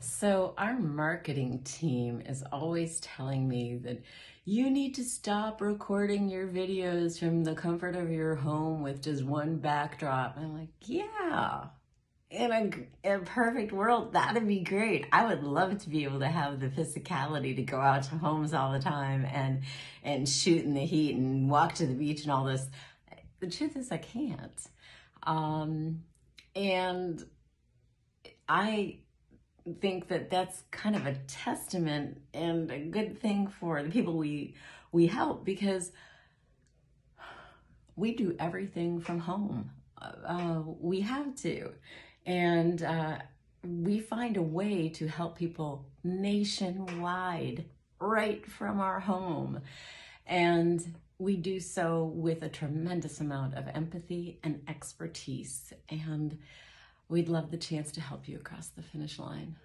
So, our marketing team is always telling me that you need to stop recording your videos from the comfort of your home with just one backdrop. I'm like, yeah, in a, in a perfect world, that'd be great. I would love to be able to have the physicality to go out to homes all the time and and shoot in the heat and walk to the beach and all this. The truth is, I can't. Um, and I think that that's kind of a testament and a good thing for the people we we help because we do everything from home. Uh, we have to, and uh, we find a way to help people nationwide right from our home, and we do so with a tremendous amount of empathy and expertise. And We'd love the chance to help you across the finish line.